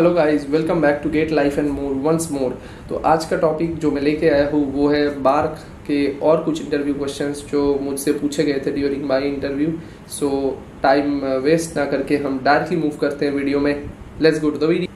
Hello guys welcome back to get life and more once more तो आज का topic जो मैं लेके आया हूँ, वो है बार्क के और कुछ इंटरव्यू क्वेश्चंस जो मुझसे पूछे गए थे during my interview so time waste ना करके हम डायरेक्टली मूव करते हैं वीडियो में. Let's go to the video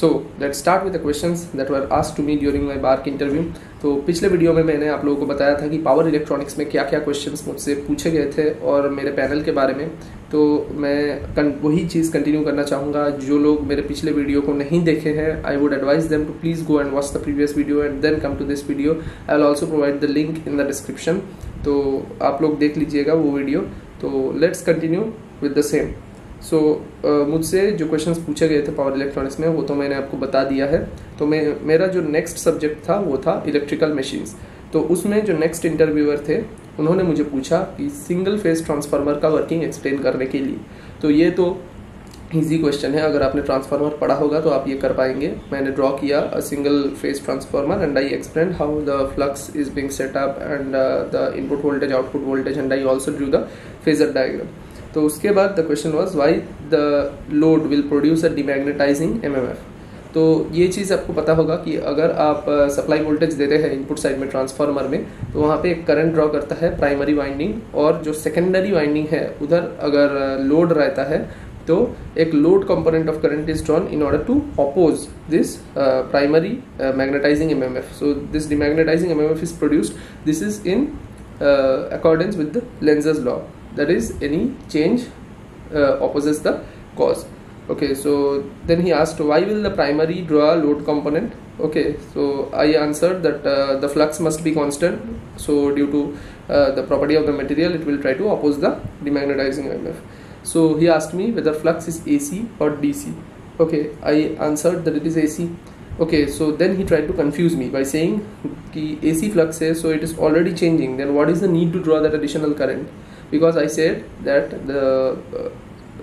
so let's start with the questions that were asked to me during my BARC interview तो पिछले वीडियो में मैंने आप लोगों को बताया था कि पावर इलेक्ट्रॉनिक्स में क्या क्या क्वेश्चंस मुझसे पूछे गए थे और मेरे पैनल के बारे में। तो मैं वही चीज़ कंटिन्यू करना चाहूँगा। जो लोग मेरे पिछले वीडियो को नहीं देखे हैं I would advise them to please go and watch the previous video and then come to this video I will also provide the link in the description तो आप लोग देख लीजिएगा वो वीडियो तो let's continue with the same so so, uh, मुझसे जो questions पूछे गए थे पावर इलेक्ट्रॉनिक्स में वो तो मैंने आपको बता दिया है। तो मैं मेरा जो नेक्स्ट सब्जेक्ट था वो था इलेक्ट्रिकल मशीन्स तो उसमें जो नेक्स्ट इंटरव्यूअर थे उन्होंने मुझे पूछा कि सिंगल फ़ेज़ ट्रांसफार्मर का वर्किंग एक्सप्लेन करने के लिए। तो ये तो ईजी क्वेश्चन है। अगर आपने ट्रांसफार्मर पढ़ा होगा तो आप ये कर पाएँगे। मैंने ड्रॉ किया a single phase transformer and I explain how the flux is being set up and the input voltage output voltage and I also drew the phasor diagram तो उसके बाद the question was why the load will produce a demagnetising MMF तो ये चीज़ आपको पता होगा कि अगर आप सप्लाई uh, वोल्टेज दे रहे हैं इनपुट साइड में ट्रांसफार्मर में तो वहाँ पे एक करंट ड्रॉ करता है प्राइमरी वाइंडिंग और जो सेकेंडरी वाइंडिंग है उधर अगर लोड uh, रहता है तो एक load component of current is drawn in order to oppose this primary magnetising M M F so this demagnetising M M F is produced this is in accordance with the Lenz's law that is any change uh, opposes the cause. Okay so then he asked why will the primary draw a load component? Okay so i answered that uh, the flux must be constant. So due to uh, the property of the material it will try to oppose the demagnetizing emf so he asked me whether flux is ac or dc okay i answered that it is ac okay so then he tried to confuse me by saying ki ac flux is so it is already changing. Then what is the need to draw that additional current? Because I said that the uh,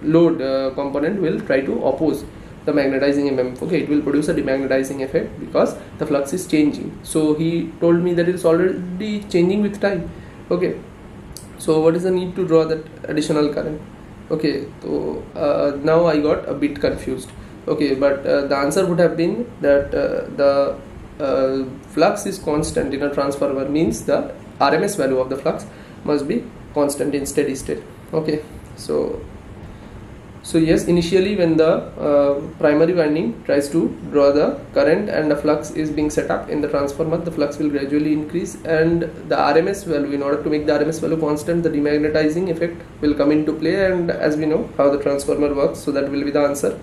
load uh, component will try to oppose the magnetizing EMF okay it will produce a demagnetizing effect because the flux is changing. So he told me that it is already changing with time. Okay so what is the need to draw that additional current? Okay so uh, now I got a bit confused okay but uh, the answer would have been that uh, the uh, flux is constant in a transformer means the RMS value of the flux must be constant in steady state. Okay so so yes initially when the uh, primary winding tries to draw the current and the flux is being set up in the transformer the flux will gradually increase and the RMS value in order to make the RMS value constant the demagnetizing effect will come into play and as we know how the transformer works so that will be the answer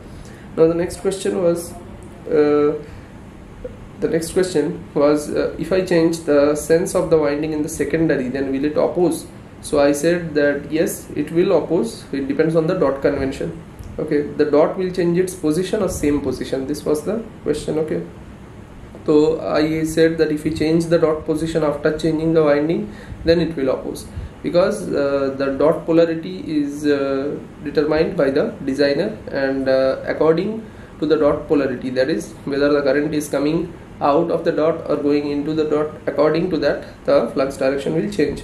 now the next question was uh, the next question was uh, if I change the sense of the winding in the secondary then will it oppose? So I said that yes it will oppose. It depends on the dot convention. Okay the dot will change its position or same position? This was the question okay. So I said that if we change the dot position after changing the winding then it will oppose because uh, the dot polarity is uh, determined by the designer and uh, according to the dot polarity that is whether the current is coming out of the dot or going into the dot according to that the flux direction will change.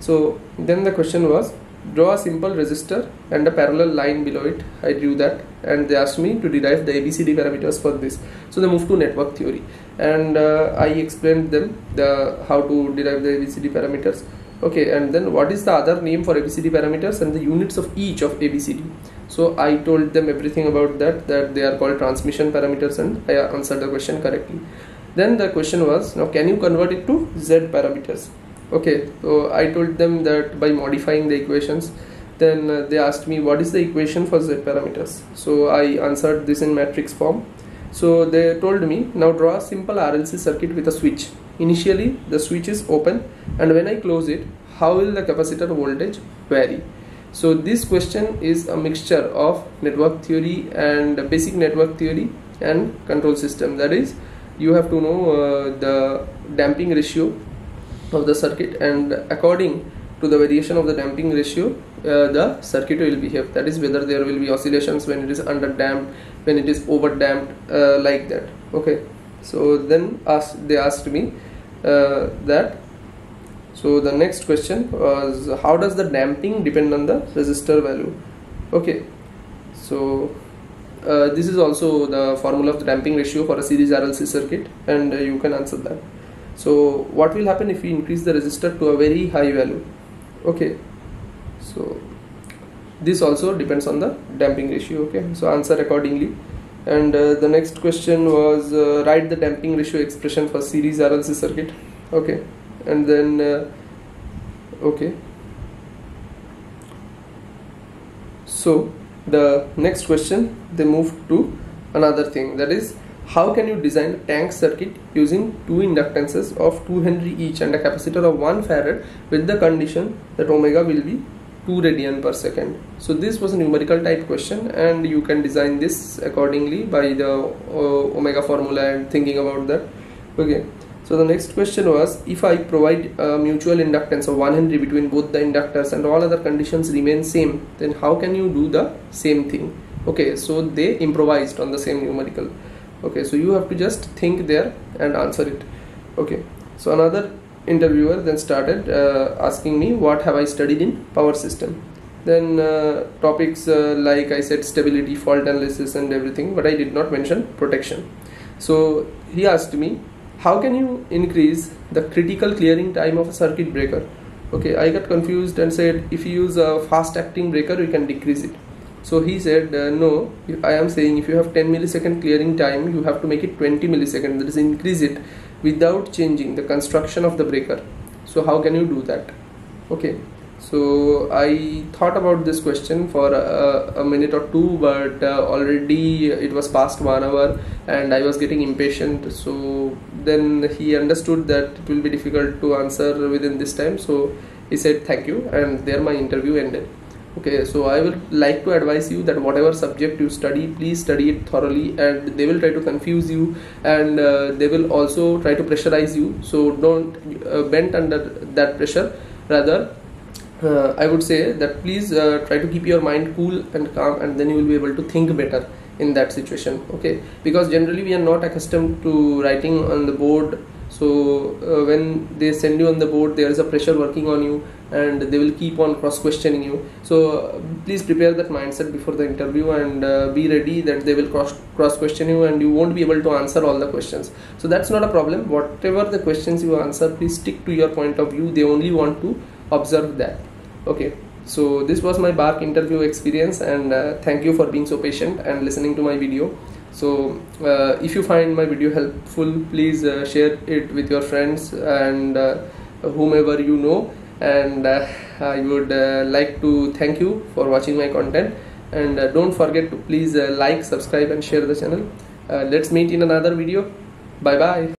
So then the question was draw a simple resistor and a parallel line below it. I drew that and they asked me to derive the abcd parameters for this. So they moved to network theory. And uh, i explained them the how to derive the abcd parameters okay and then what is the other name for abcd parameters and the units of each of abcd so i told them everything about that that they are called transmission parameters and i answered the question correctly. Then the question was now can you convert it to z parameters? Okay so i told them that by modifying the equations then uh, they asked me what is the equation for z parameters? So i answered this in matrix form. So they told me now draw a simple rlc circuit with a switch initially the switch is open and when i close it how will the capacitor voltage vary? So this question is a mixture of network theory and basic network theory and control system. That is you have to know uh, the damping ratio of the circuit and according to the variation of the damping ratio uh, the circuit will behave. That is whether there will be oscillations when it is under damped when it is over damped uh, like that. Okay so then asked, they asked me uh, that. So the next question was how does the damping depend on the resistor value? Okay. So uh, this is also the formula of the damping ratio for a series RLC circuit and uh, you can answer that. So what will happen if we increase the resistor to a very high value? Okay. So this also depends on the damping ratio okay? So answer accordingly and uh, the next question was uh, write the damping ratio expression for series RLC circuit. Okay. And then uh, okay. So the next question they move to another thing. That is how can you design a tank circuit using two inductances of 2 Henry each and a capacitor of 1 Farad with the condition that omega will be 2 radian per second. So this was a numerical type question and you can design this accordingly by the uh, omega formula and thinking about that. Okay. So the next question was if I provide a mutual inductance of 1 Henry between both the inductors and all other conditions remain same then how can you do the same thing? Okay. So they improvised on the same numerical. Okay. So you have to just think there and answer it. Okay. So another interviewer then started uh, asking me what have I studied in power system? Then uh, topics uh, like I said stability fault analysis and everything but I did not mention protection. So he asked me how can you increase the critical clearing time of a circuit breaker? Okay i got confused and said if you use a fast acting breaker you can decrease it so he said uh, no i am saying if you have 10 millisecond clearing time you have to make it 20 millisecond that is increase it without changing the construction of the breaker. So how can you do that? Okay so I thought about this question for a, a minute or two but uh, already it was past one hour and I was getting impatient. So then he understood that it will be difficult to answer within this time. So he said thank you and there my interview ended okay so I would like to advise you that whatever subject you study please study it thoroughly and they will try to confuse you and uh, they will also try to pressurize you. So don't uh, bend under that pressure. Rather uh, I would say that please uh, try to keep your mind cool and calm and then you will be able to think better in that situation. Okay? Because generally we are not accustomed to writing on the board so uh, when they send you on the board there is a pressure working on you and they will keep on cross questioning you. So please prepare that mindset before the interview and uh, be ready that they will cross cross question you and you won't be able to answer all the questions. So that's not a problem. Whatever the questions you answer please stick to your point of view. They only want to observe that. Okay. So this was my BARC interview experience and uh, thank you for being so patient and listening to my video so uh, if you find my video helpful please uh, share it with your friends and uh, whomever you know. And uh, i would uh, like to thank you for watching my content. And don't forget to please like subscribe and share the channel. Let's meet in another video. Bye bye